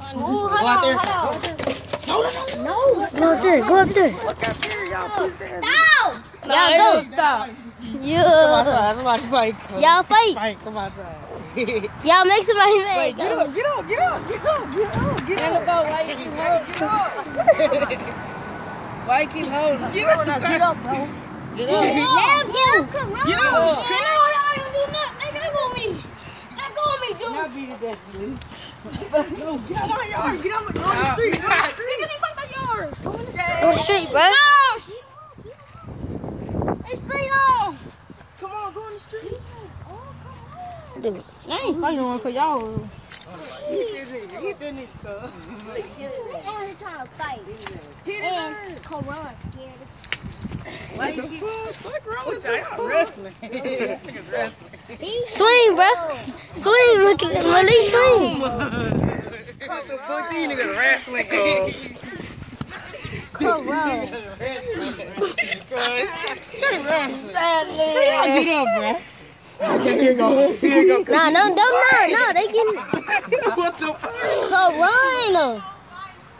Hold on, hold on. No, no, no. Go up there. Go up there. Look out there, y'all. No. Y'all go. Stop. Come Yeah. outside. Somebody fight. Come. Y'all fight. Fight. Come outside. Y'all make somebody mad. Wait, get up, get up, get up, get up, get up, get up. Go, why you keep holding? Why you keep holding? Get up, Get up, bro. Get up. get up. Come on. Get up. Come on. Y'all ain't do nothing. They let go of me. Let go of me, No, get out my yard. Get out my yard. the street. Go on the street. Niggas, he my yard. Go in the street. Go to the street, bro. It's free though. Come on, go on the street. Dude. I ain't no one because y'all. Hit that nigga. Nigga. Every time I fight. Hit And it. Corona scared. Why you keep... What's wrong with y'all? Y'all wrestling. This nigga's wrestling. Swing, bro. Swing. Look at Malik swing. What the fuck these niggas wrestling, cuz? Corona. Get up, bro. Here you go. Here you go. Nah, no, no, no, no. They getting what the fuck? Corona.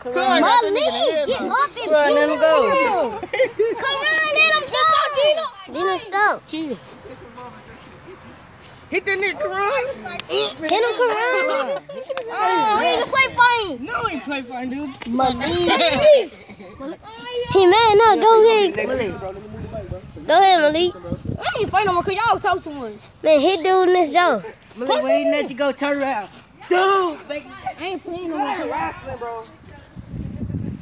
Malik, get up and Run, let him go. Come on, let him go. Dino, stop. Hit that nigga, Karan. Hit him, Corona. Oh, he can play fighting. No, he play fine, dude. Malik. He mad now. Go ahead. Go ahead, Malik. I ain't fighting no more because y'all talk too much. Man, hit dude in this jaw. Malik, we ain't let you go. Turn around. Dude, I ain't playing no more. wrestling, bro.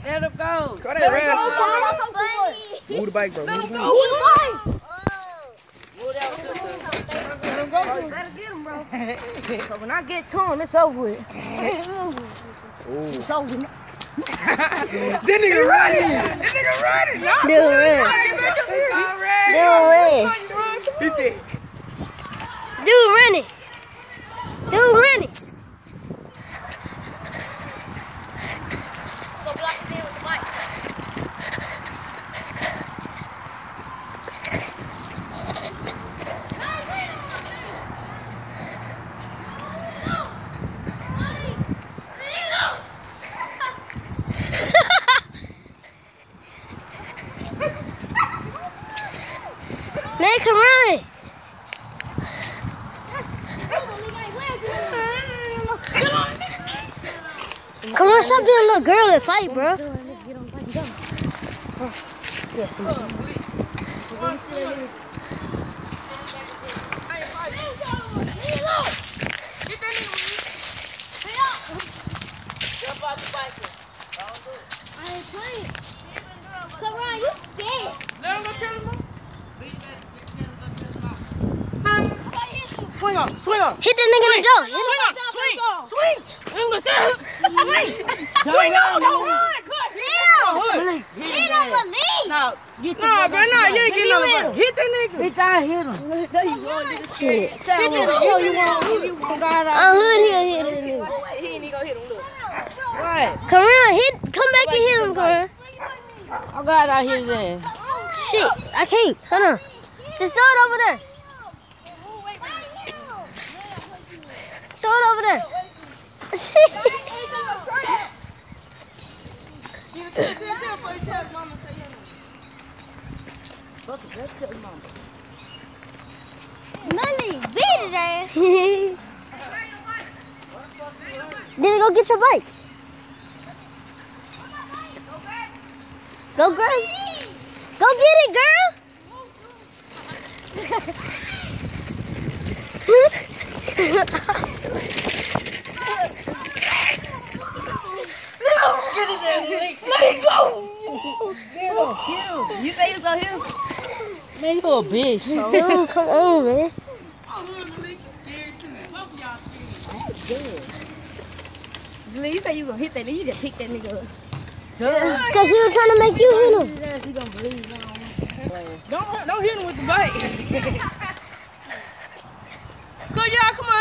Let him go. Cut Let him go, Corona. Y'all talk too much. Move the bike, bro. Move the bike. Who's? Better get him, bro. So when I get to him, it's over with. It's over. now. That nigga running. That nigga running. No. Dude, red. Already. Dude, red. He said, Dude, running. Dude, running. Go block his head with the bike. Man, come run. Come on, stop being a little girl and fight, bro. Come on, you scared. let him go tell him. Swing on, swing on. Hit that nigga in the jaw. Hit him. Swing on, swing, swing. Swing, go. Swing. Swing on, don't run. Cut. Hit him. Hit Hit him, Malik. No, get nah, bro, nah, you ain't getting on the Hit that nigga. Hit that, hit him. Shit. Hit that nigga. You want, you want oh, God oh, out. I'm hood here. Hit this nigga. He ain't gonna hit him, look. Right. Come on, hit. Come back and hit him, come on. I got out here then. Shit, I can't. Hold on. Just throw it over there. Throw it over there. Malik, beat his ass. Then go get your bike. Go, girl. Go get it, You say you gonna hit him? Man, you a bitch, oh, girl. Dude, come on, man. Malik, you say you gonna hit that nigga, you just pick that nigga up. Because he was trying to make you hit him. Don't, don't hit him with the bike. Good, y'all, come on.